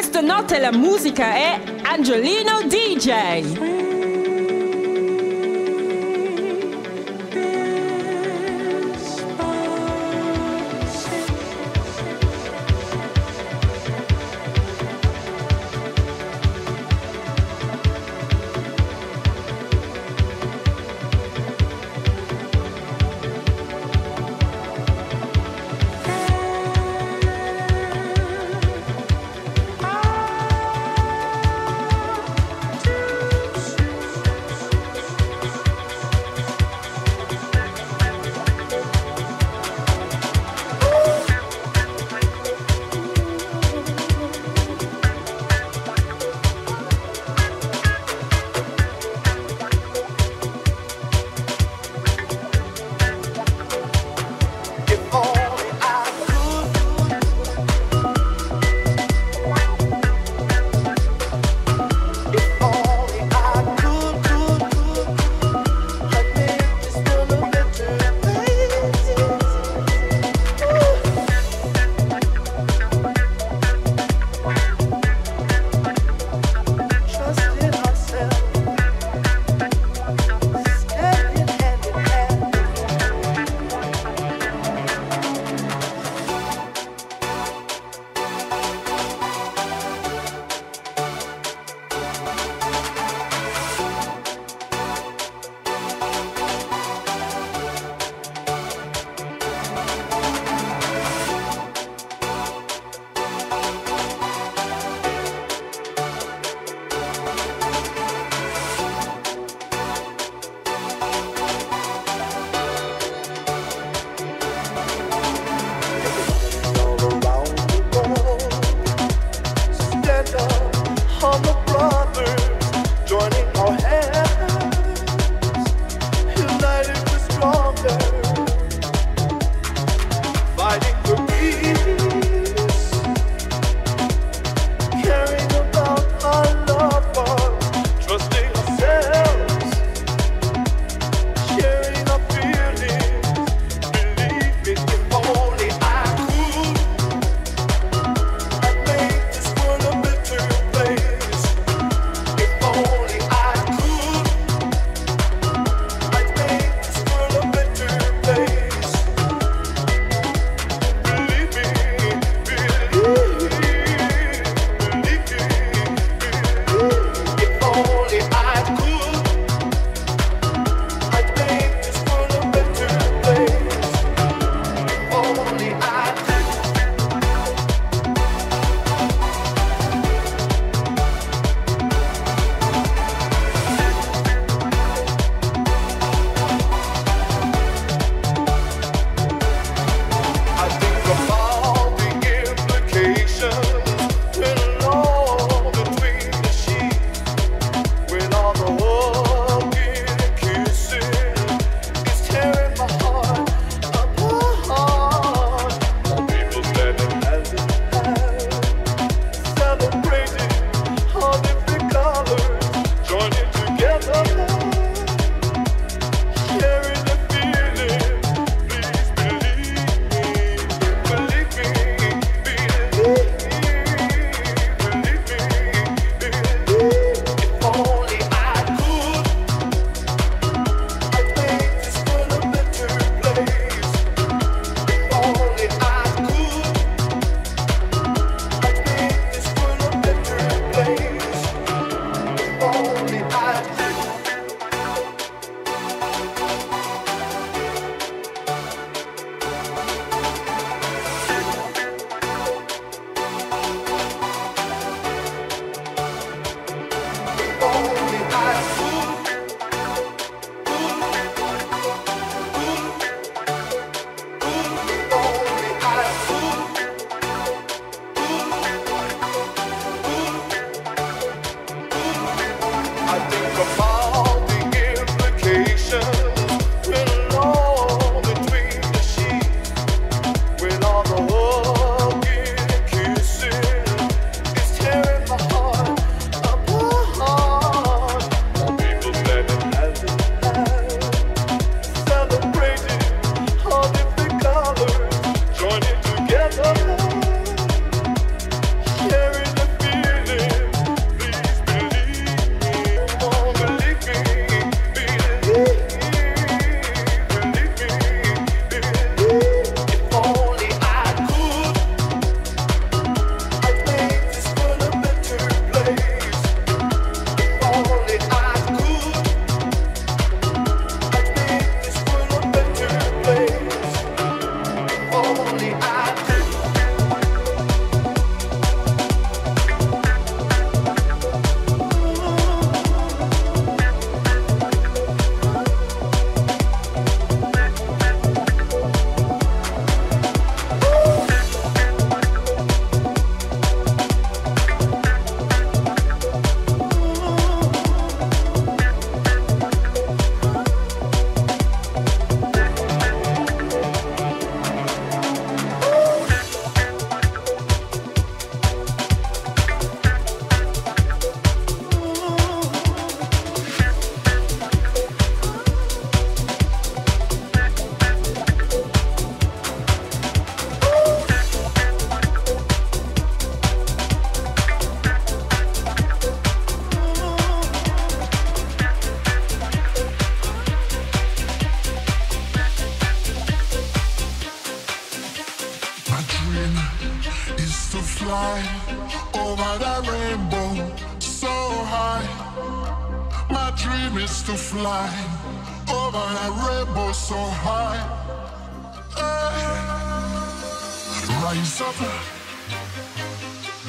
Questa notte la musica è Angelino DJ.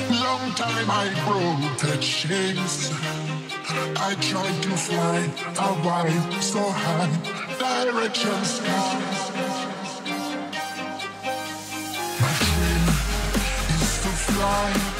Long time I broke the chains. I tried to fly a wide so high direction skies. My dream is to fly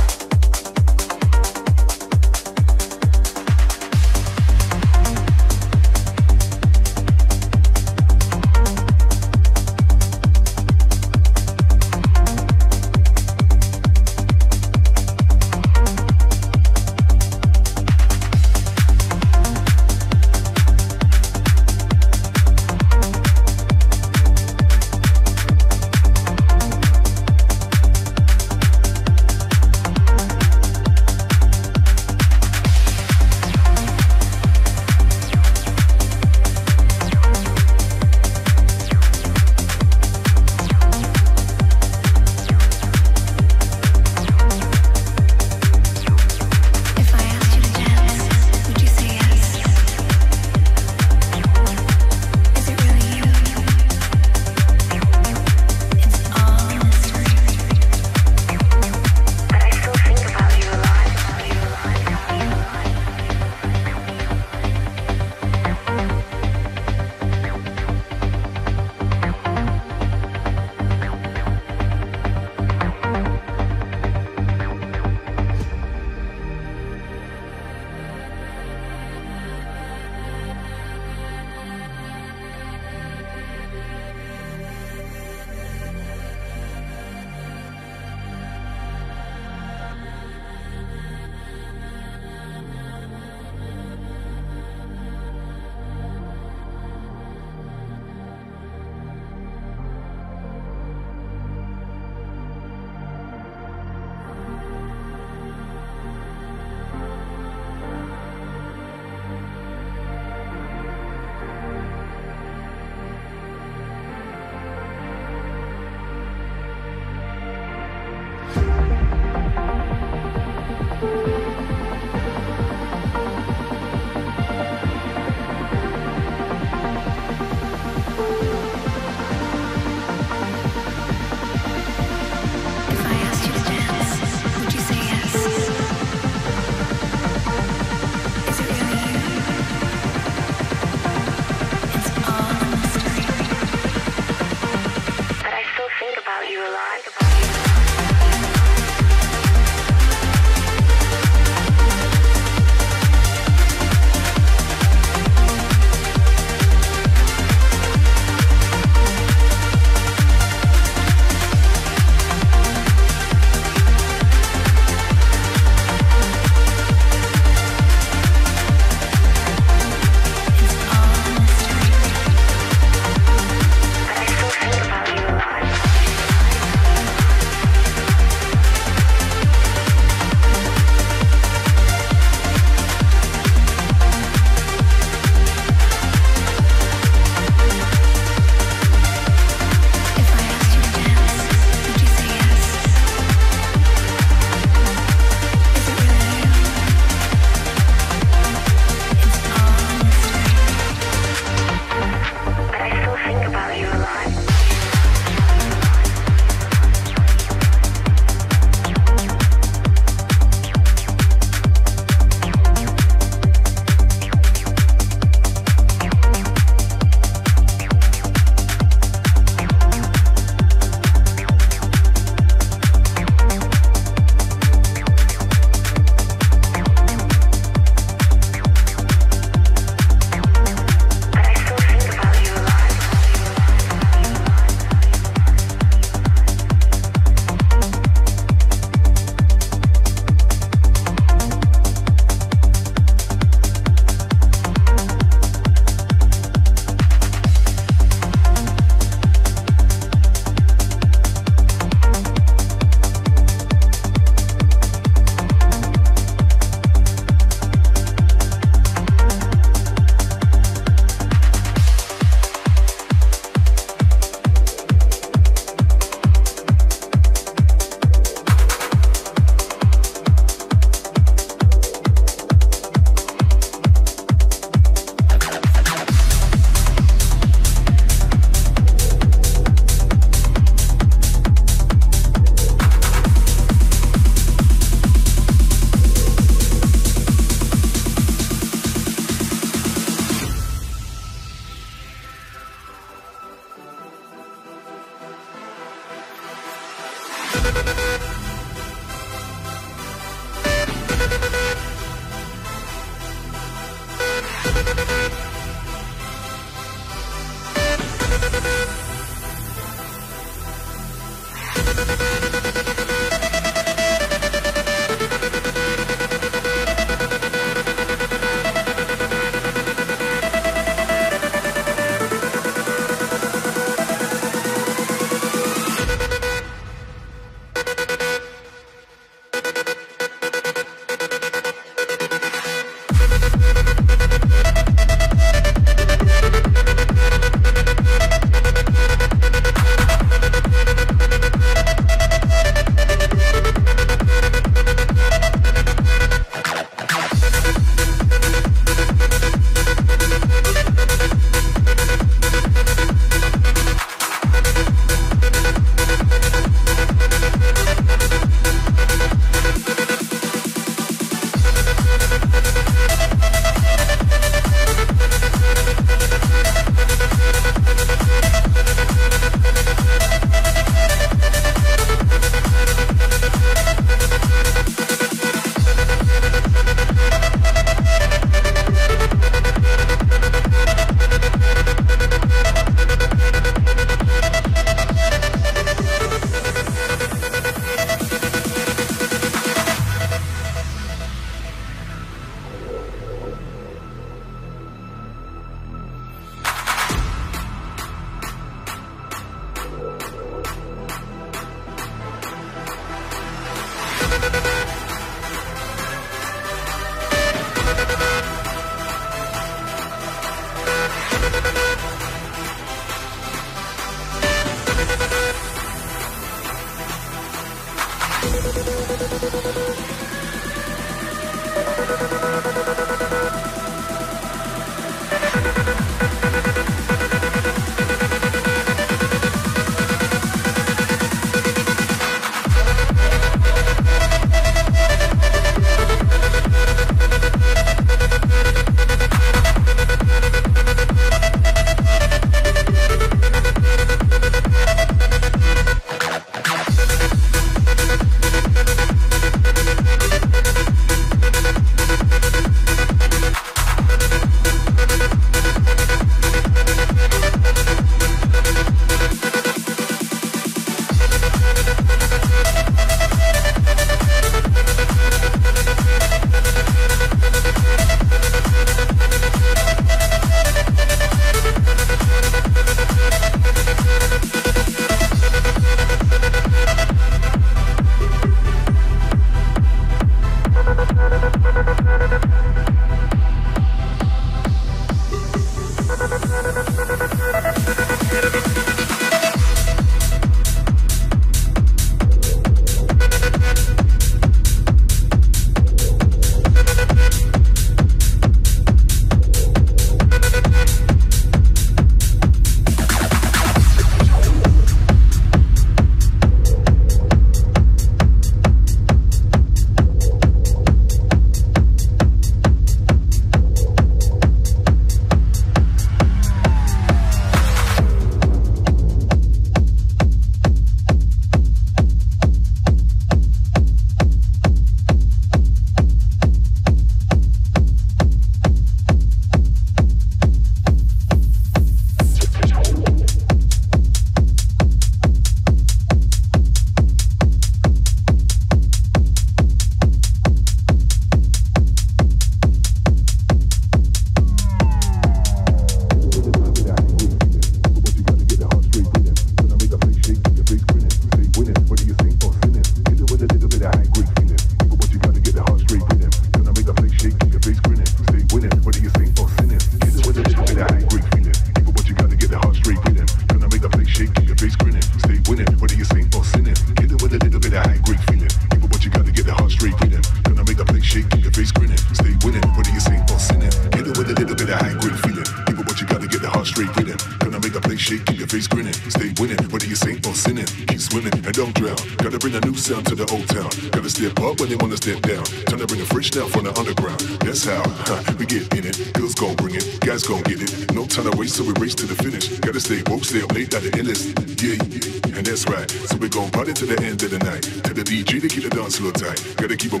time to so we race to the finish. Gotta stay woke, stay up late, at the endless. Yeah, yeah, and that's right. So we gon' party to the end of the night. To the DJ to keep the dance a little tight. Gotta keep it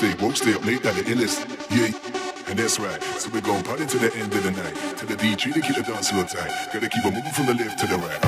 stay woke, stay up late, at the illest. Yeah. And that's right. So we're going party to the end of the night. To the DJ to keep the dance little tight. Gotta keep it moving from the left to the right.